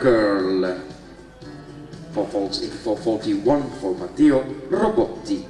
Girl. For Falls in 41 for Matteo Robotti.